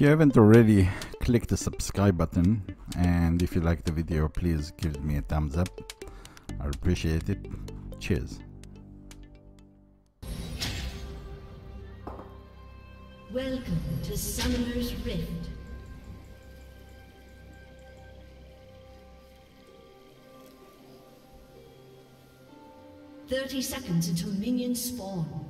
If you haven't already, click the subscribe button and if you like the video please give me a thumbs up. I appreciate it. Cheers. Welcome to Summoner's Rift. Thirty seconds until minions spawn.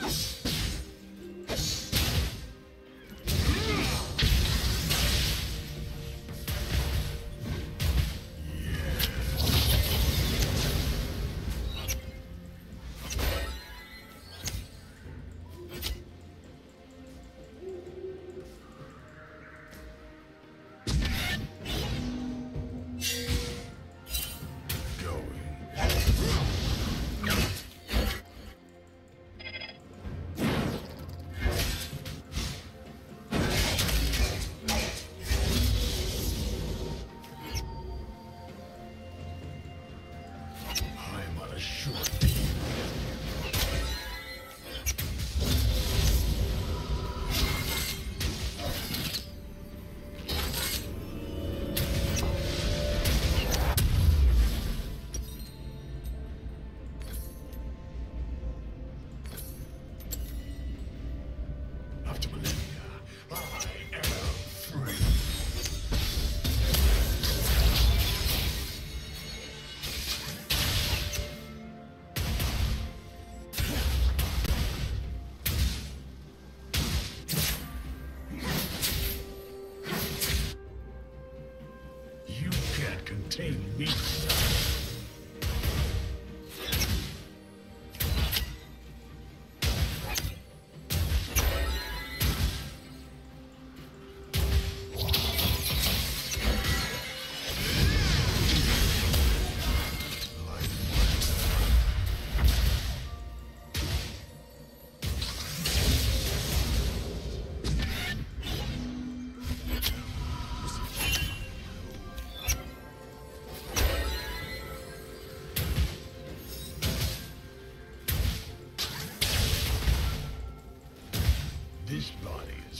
you.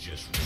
Just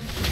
Come on.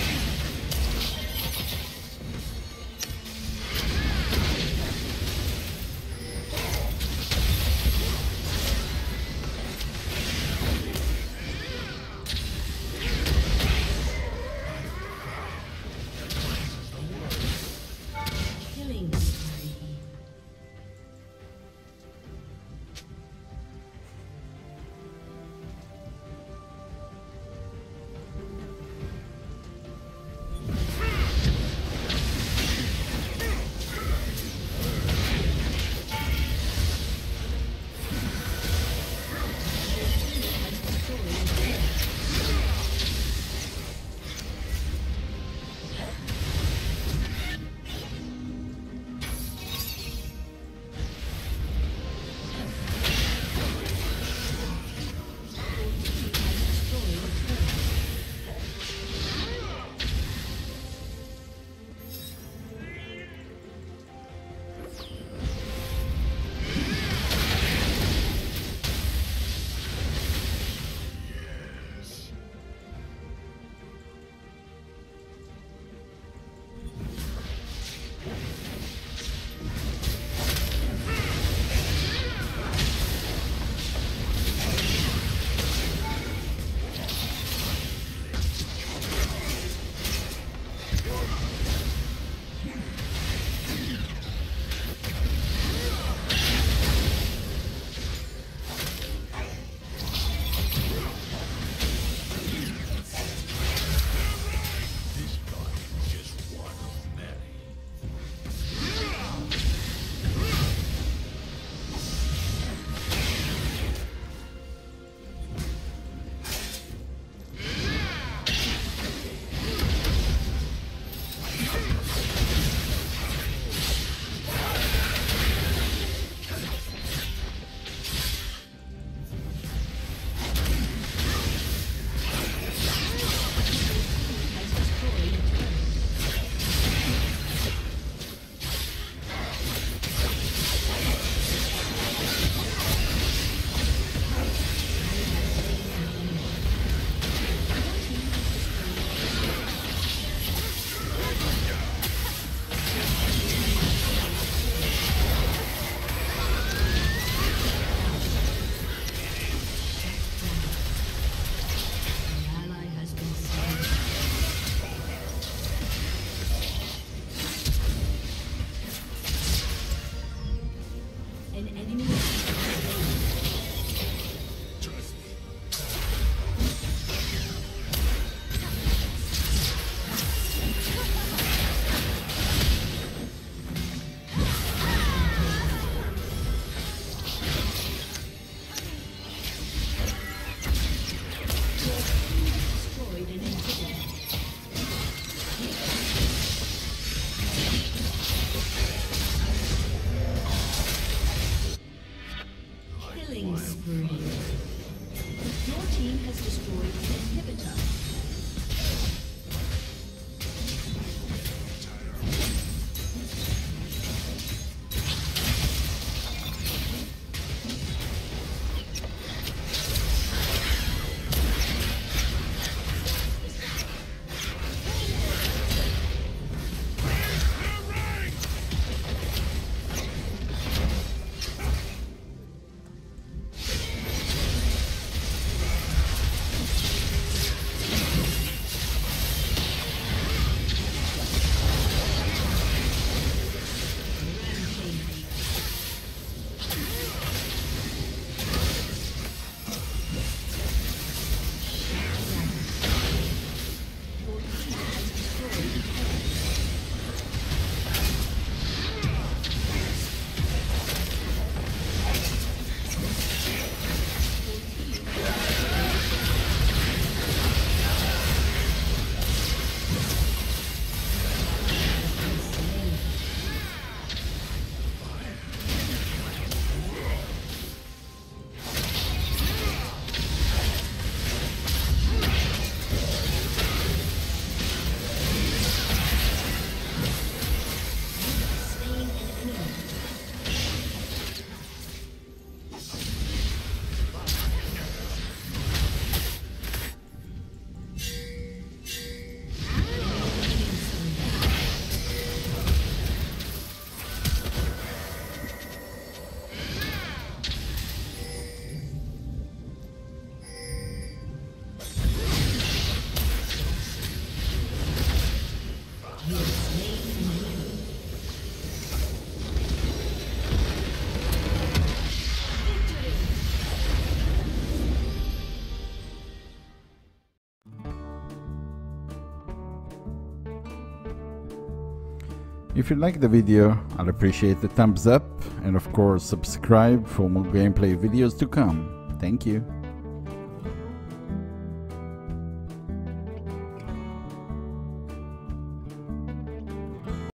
If you like the video, I'll appreciate the thumbs up and of course subscribe for more gameplay videos to come. Thank you.